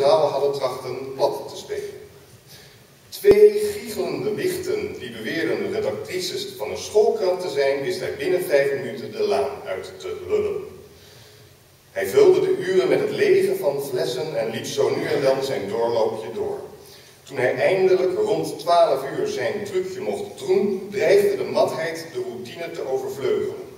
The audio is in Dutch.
de hadden trachten plat te spelen. Twee giechelende wichten die beweerden redactrices van een schoolkrant te zijn, wist hij binnen vijf minuten de laan uit te lullen. Hij vulde de uren met het legen van flessen en liep zo nu en dan zijn doorloopje door. Toen hij eindelijk rond twaalf uur zijn trucje mocht doen, dreigde de matheid de routine te overvleugelen.